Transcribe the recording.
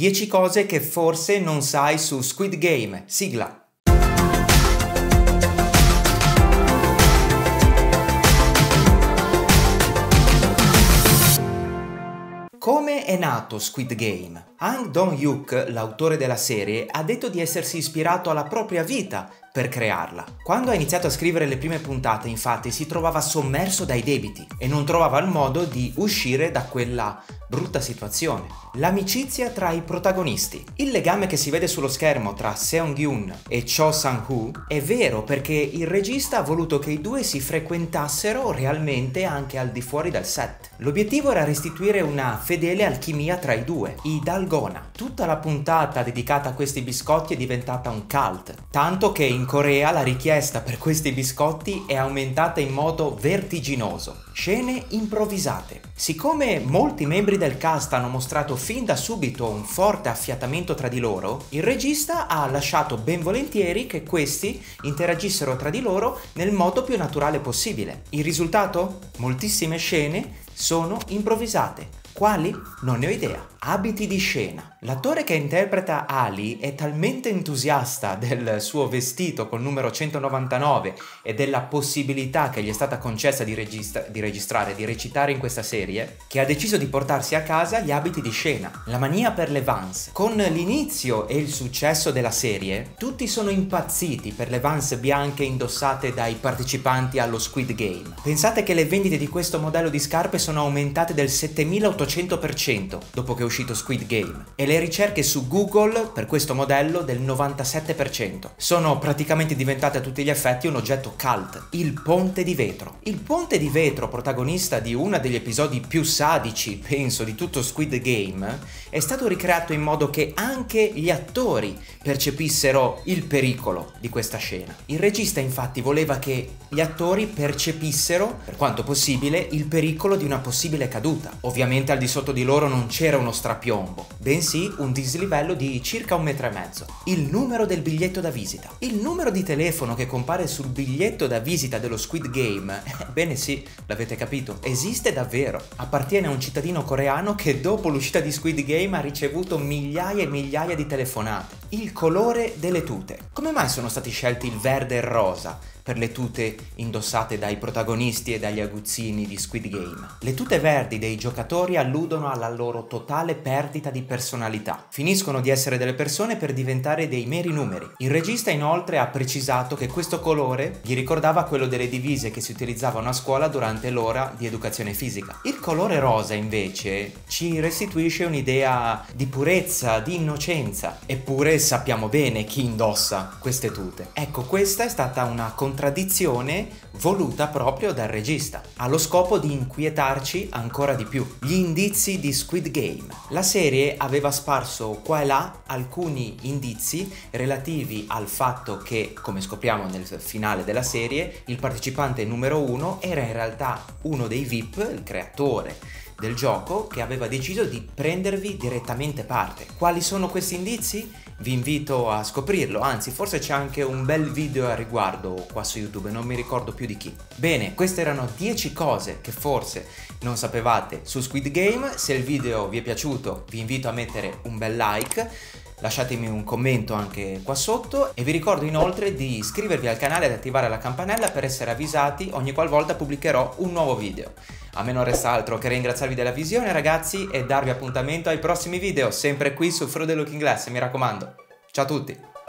10 cose che forse non sai su Squid Game. Sigla. Come è nato Squid Game? Hang Dong-hyuk, l'autore della serie, ha detto di essersi ispirato alla propria vita per crearla. Quando ha iniziato a scrivere le prime puntate, infatti, si trovava sommerso dai debiti e non trovava il modo di uscire da quella brutta situazione. L'amicizia tra i protagonisti. Il legame che si vede sullo schermo tra Seong-yoon e Cho Sang-hoo è vero perché il regista ha voluto che i due si frequentassero realmente anche al di fuori dal set. L'obiettivo era restituire una fedele alchimia tra i due, i Dalgona. Tutta la puntata dedicata a questi biscotti è diventata un cult, tanto che in Corea la richiesta per questi biscotti è aumentata in modo vertiginoso. Scene improvvisate. Siccome molti membri del cast hanno mostrato fin da subito un forte affiatamento tra di loro, il regista ha lasciato ben volentieri che questi interagissero tra di loro nel modo più naturale possibile. Il risultato? Moltissime scene sono improvvisate. Quali? Non ne ho idea. Abiti di scena. L'attore che interpreta Ali è talmente entusiasta del suo vestito col numero 199 e della possibilità che gli è stata concessa di, registra- di, registrare, di recitare in questa serie, che ha deciso di portarsi a casa gli abiti di scena. La mania per le Vans. Con l'inizio e il successo della serie, tutti sono impazziti per le Vans bianche indossate dai partecipanti allo Squid Game. Pensate che le vendite di questo modello di scarpe sono aumentate del 7800% dopo che è uscito Squid Game. E le ricerche su Google per questo modello del 97%. Sono praticamente diventate a tutti gli effetti un oggetto cult, il ponte di vetro. Il ponte di vetro, protagonista di uno degli episodi più sadici, penso, di tutto Squid Game, è stato ricreato in modo che anche gli attori percepissero il pericolo di questa scena. Il regista infatti voleva che gli attori percepissero, per quanto possibile, il pericolo di una possibile caduta. Ovviamente al di sotto di loro non c'era uno strapiombo, bensì un dislivello di circa un metro e mezzo. Il numero del biglietto da visita. Il numero di telefono che compare sul biglietto da visita dello Squid Game, bene sì, l'avete capito, esiste davvero. Appartiene a un cittadino coreano che dopo l'uscita di Squid Game ha ricevuto migliaia e migliaia di telefonate. Il colore delle tute. Come mai sono stati scelti il verde e il rosa? per le tute indossate dai protagonisti e dagli aguzzini di Squid Game. Le tute verdi dei giocatori alludono alla loro totale perdita di personalità. Finiscono di essere delle persone per diventare dei meri numeri. Il regista inoltre ha precisato che questo colore gli ricordava quello delle divise che si utilizzavano a scuola durante l'ora di educazione fisica. Il colore rosa invece ci restituisce un'idea di purezza, di innocenza. Eppure sappiamo bene chi indossa queste tute. Ecco, questa è stata una contraddizione voluta proprio dal regista, allo scopo di inquietarci ancora di più. Gli indizi di Squid Game. La serie aveva sparso qua e là alcuni indizi relativi al fatto che, come scopriamo nel finale della serie, il partecipante numero uno era in realtà uno dei VIP, il creatore del gioco che aveva deciso di prendervi direttamente parte. Quali sono questi indizi? Vi invito a scoprirlo, anzi forse c'è anche un bel video a riguardo qua su YouTube, non mi ricordo più di chi. Bene, queste erano 10 cose che forse non sapevate su Squid Game, se il video vi è piaciuto vi invito a mettere un bel like lasciatemi un commento anche qua sotto e vi ricordo inoltre di iscrivervi al canale ed attivare la campanella per essere avvisati ogni qualvolta pubblicherò un nuovo video. A me non resta altro che ringraziarvi della visione ragazzi e darvi appuntamento ai prossimi video, sempre qui su Fruit the Looking Glass, mi raccomando. Ciao a tutti!